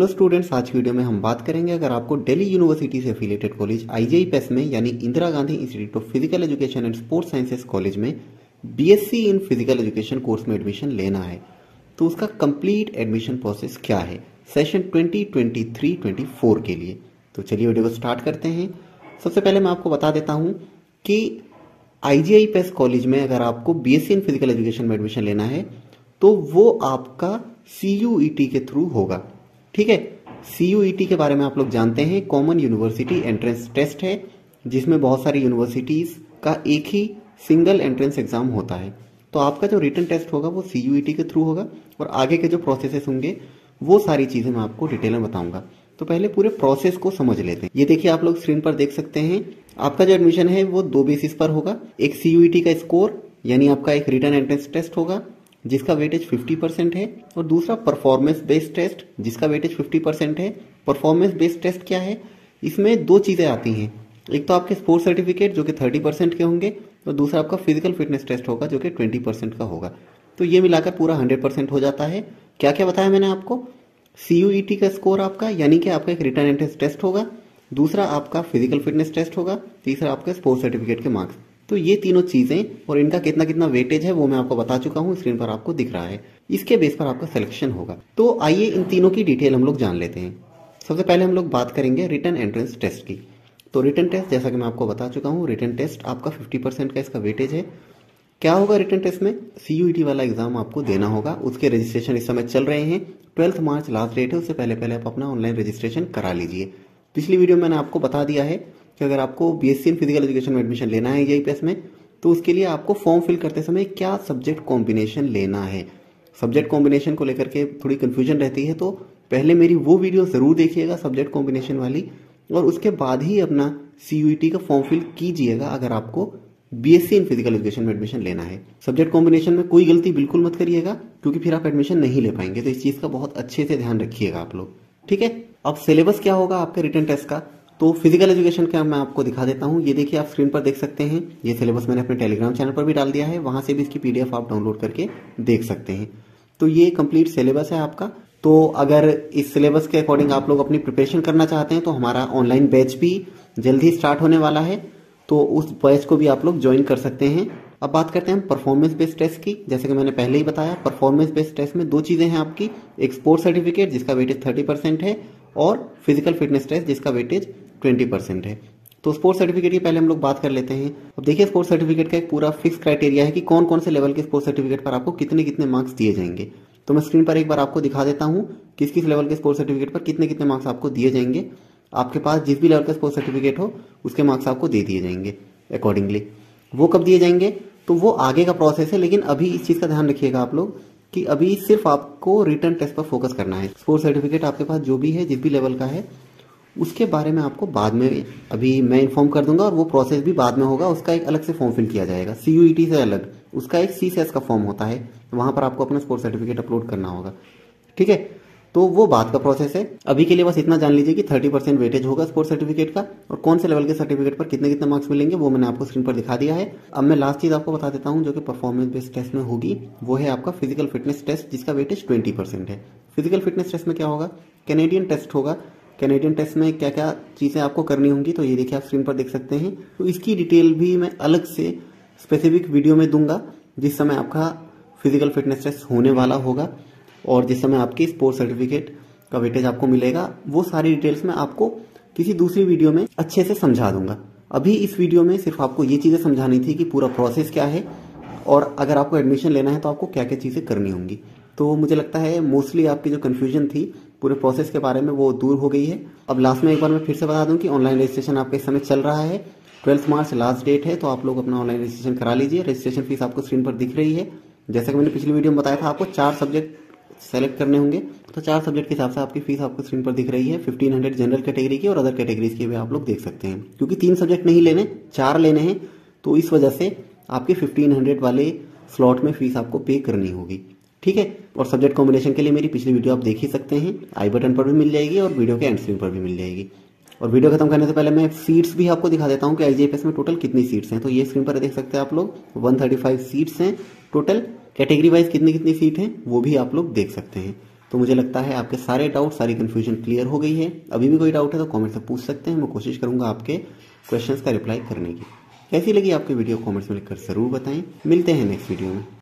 Hello students आज की video में हम बात करेंगे अगर आपको दिल्ली यूनिवर्सिटी से एफिलेटेड कॉलेज आईजीआई पेस में, यानी Indira Gandhi institute of physical education and sports sciences college में BSc in physical education course में एडमिशन लेना है। तो उसका कंप्लीट एडमिशन प्रोसेस क्या है? सेशन 2023-24 के लिए। तो चलिए वीडियो को स्टार्ट करते हैं। सबसे पहले मैं आपको बता देता हूँ कि आईजीआई पेस कॉलेज में अगर आपको बीएससी इन फ़िज़िकल एजुकेशन में एडमिशन लेना है तो वो आपका सी के थ्रू होगा। ठीक है? सी के बारे में आप लोग जानते हैं कॉमन यूनिवर्सिटी एंट्रेंस टेस्ट है, जिसमें बहुत सारी यूनिवर्सिटीज का एक ही सिंगल एंट्रेंस एग्ज़ाम होता है। तो आपका जो रिटर्न टेस्ट होगा, वो सी के थ्रू होगा और आगे के जो प्रोसेसेस होंगे, वो सारी चीज़ें मैं आपको डिटेल में बताऊँगा। तो पहले पूरे प्रोसेस को समझ लेते हैं। ये देखिए, आप लोग स्क्रीन पर देख सकते हैं, आपका जो एडमिशन है, वो दो बेसिस पर होगा। एक सीयूईटी का स्कोर यानी आपका एक रिटर्न एंट्रेंस टेस्ट होगा जिसका वेटेज 50 परसेंट है और दूसरा परफॉर्मेंस बेस्ड टेस्ट जिसका वेटेज 50 परसेंट है। परफॉर्मेंस बेस्ड टेस्ट क्या है? इसमें दो चीज़ें आती हैं। एक तो आपके स्पोर्ट्स सर्टिफिकेट जो कि 30 परसेंट के होंगे, और दूसरा आपका फ़िज़िकल फिटनेस टेस्ट होगा, जो कि 20 परसेंट का होगा। तो ये मिलाकर पूरा 100 परसेंट हो जाता है। क्या क्या बताया मैंने आपको? CUET का स्कोर आपका, यानी कि आपका एक रिटर्न एंट्रेंस टेस्ट होगा। दूसरा आपका फ़िज़िकल फिटनेस टेस्ट होगा। तीसरा आपका स्पोर्ट्स सर्टिफिकेट के मार्क्स तो ये तीनों चीज़ें और इनका कितना कितना वेटेज है वो मैं आपको बता चुका हूँ स्क्रीन पर आपको दिख रहा है। इसके बेस पर आपका सिलेक्शन होगा। तो आइए इन तीनों की डिटेल हम लोग जान लेते हैं। सबसे पहले हम लोग बात करेंगे रिटर्न एंट्रेंस टेस्ट की। तो रिटर्न टेस्ट जैसा कि मैं आपको बता चुका हूँ रिटर्न टेस्ट आपका फिफ्टी परसेंट का इसका वेटेज है। क्या होगा रिटर्न टेस्ट में? सी वाला एग्ज़ाम आपको देना होगा। उसके रजिस्ट्रेशन इस समय चल रहे हैं। ट्वेल्थ मार्च लास्ट डेट है, उससे पहले पहले आप अपना ऑनलाइन रजिस्ट्रेशन करा लीजिए। पिछली वीडियो में मैंने आपको बता दिया है कि अगर आपको बीएससी इन फ़िज़िकल एजुकेशन में एडमिशन लेना है एजीआईपीएस में तो उसके लिए आपको फॉर्म फिल करते समय क्या सब्जेक्ट कॉम्बिनेशन लेना है? सब्जेक्ट कॉम्बिनेशन को लेकर के थोड़ी कंफ्यूजन रहती है तो पहले मेरी वो वीडियो ज़रूर देखिएगा सब्जेक्ट कॉम्बिनेशन वाली, और उसके बाद ही अपना सी का फॉर्म फिल कीजिएगा अगर आपको बीएससी इन फ़िज़िकल एजुकेशन में एडमिशन लेना है। सब्जेक्ट कॉम्बिनेशन में कोई गलती बिल्कुल मत करिएगा, क्योंकि फिर आप एडमिशन नहीं ले पाएँगे। तो इस चीज़ का बहुत अच्छे से ध्यान रखिएगा आप लोग। ठीक है? अब सिलेबस क्या होगा आपके रिटर्न टेस्ट का? तो फ़िज़िकल एजुकेशन का मैं आपको दिखा देता हूँ? ये देखिए आप स्क्रीन पर देख सकते हैं। ये सिलेबस मैंने अपने टेलीग्राम चैनल पर भी डाल दिया है। वहाँ से भी इसकी पीडीएफ आप डाउनलोड करके देख सकते हैं। तो ये कंप्लीट सिलेबस है आपका। तो अगर इस सिलेबस के अकॉर्डिंग आप लोग अपनी प्रिपरेशन करना चाहते हैं तो हमारा ऑनलाइन बैच भी जल्द ही स्टार्ट होने वाला है। तो उस बैच को भी आप लोग ज्वाइन कर सकते हैं। अब बात करते हैं परफॉर्मेंस बेस्ड टेस्ट की। जैसे कि मैंने पहले ही बताया परफॉर्मेंस बेस्ड टेस्ट में दो चीज़ें हैं आपकी। एक स्पोर्ट्स सर्टिफिकेट जिसका वेटेज थर्टी परसेंट है, और फ़िज़िकल फिटनेस टेस्ट जिसका वेटेज ट्वेंटी परसेंट है। तो स्पोर्ट्स सर्टिफिकेट की पहले हम लोग बात कर लेते हैं। अब देखिए स्पोर्ट्स सर्टिफिकेट का एक पूरा फिक्स क्राइटेरिया है कि कौन कौन से लेवल के स्पोर्ट्स सर्टिफिकेट पर आपको कितने कितने मार्क्स दिए जाएँगे। तो मैं स्क्रीन पर एक बार आपको दिखा देता हूँ किस किस लेवल के स्पोर्ट्स सर्टिफिकेट पर कितने कितने मार्क्स आपको दिए जाएँगे। आपके पास जिस भी लेवल का स्पोर्ट्स सर्टिफिकेट हो, उसके मार्क्स आपको दे दिए जाएँगे अकॉर्डिंगली वो कब दिए जाएँगे? तो वो आगे का प्रोसेस है, लेकिन अभी इस चीज़ का ध्यान रखिएगा आप लोग कि अभी सिर्फ़ आपको रिटर्न टेस्ट पर फोकस करना है। स्पोर्ट्स सर्टिफिकेट आपके पास जो भी है, जिस भी लेवल का है उसके बारे में आपको बाद में अभी मैं इन्फॉर्म कर दूँगा और वो प्रोसेस भी बाद में होगा, उसका एक अलग से फॉर्म फिल किया जाएगा। सी से अलग। उसका एक सी का फॉर्म होता है। वहाँ पर आपको अपना स्पोर्ट्स सर्टिफिकेट अपलोड करना होगा। ठीक है? तो वो बात का प्रोसेस है। अभी के लिए बस इतना जान लीजिए कि 30 परसेंट वेटेज होगा स्पोर्ट्स सर्टिफिकेट का और कौन से लेवल के सर्टिफिकेट पर कितने कितने मार्क्स मिलेंगे, वो मैंने आपको स्क्रीन पर दिखा दिया है। अब मैं लास्ट चीज़ आपको बता देता हूँ जो कि परफॉर्मेंस बेस्ड टेस्ट में होगी। वो है आपका फ़िज़िकल फिटनेस टेस्ट जिसका वेटेज ट्वेंटी है। फ़िज़िकल फिटनेस टेस्ट में क्या होगा? कैनेडियन टेस्ट होगा। कैनेडियन टेस्ट में क्या क्या चीज़ें आपको करनी होंगी तो ये देखिए आप स्क्रीन पर देख सकते हैं। तो इसकी डिटेल भी मैं अलग से स्पेसिफिक वीडियो में दूँगा, जिस समय आपका फ़िज़िकल फिटनेस टेस्ट होने वाला होगा और जिस समय आपकी स्पोर्ट्स सर्टिफिकेट का वेटेज आपको मिलेगा, वो सारी डिटेल्स मैं आपको किसी दूसरी वीडियो में अच्छे से समझा दूँगा। अभी इस वीडियो में सिर्फ़ आपको ये चीज़ें समझानी थी कि पूरा प्रोसेस क्या है और अगर आपको एडमिशन लेना है तो आपको क्या क्या चीज़ें करनी होंगी। तो मुझे लगता है मोस्टली आपकी जो कन्फ्यूज़न थी पूरे प्रोसेस के बारे में वो दूर हो गई है। अब लास्ट में एक बार मैं फिर से बता दूँ कि ऑनलाइन रजिस्ट्रेशन आपके समय चल रहा है। ट्वेल्थ मार्च लास्ट डेट है तो आप लोग अपना ऑनलाइन रजिस्ट्रेशन करा लीजिए। रजिस्ट्रेशन फ़ीस आपको स्क्रीन पर दिख रही है। जैसा कि मैंने पिछली वीडियो में बताया था, आपको चार सब्जेक्ट सेलेक्ट करने होंगे। तो चार सब्जेक्ट के हिसाब से आपकी फ़ीस आपको स्क्रीन पर दिख रही है। फिफ्टीन हंड्रेड जनरल कैटेगरी की और अदर कैटेगरीज की भी आप लोग देख सकते हैं। क्योंकि तीन सब्जेक्ट नहीं लेने, चार लेने हैं तो इस वजह से आपके फिफ्टीन हंड्रेड वाले स्लॉट में फ़ीस आपको पे करनी होगी। ठीक है? और सब्जेक्ट कॉम्बिनेशन के लिए मेरी पिछली वीडियो आप देख ही सकते हैं। आई बटन पर भी मिल जाएगी और वीडियो के एंड स्क्रीन पर भी मिल जाएगी। और वीडियो खत्म करने से पहले मैं सीट्स भी आपको दिखा देता हूँ कि आईजीएफएस में टोटल कितनी सीट्स हैं। तो ये स्क्रीन पर देख सकते हैं आप लोग 135 सीट्स हैं। टोटल कैटेगरी वाइज कितनी कितनी सीट हैं, वो भी आप लोग देख सकते हैं। तो मुझे लगता है आपके सारे डाउट सारी कन्फ्यूज़न क्लियर हो गई है। अभी भी कोई डाउट है तो कमेंट से पूछ सकते हैं। मैं कोशिश करूँगा आपके क्वेश्चंस का रिप्लाई करने की। कैसी लगी आपकी वीडियो कमेंट्स में लिखकर ज़रूर बताएँ। मिलते हैं नेक्स्ट वीडियो में।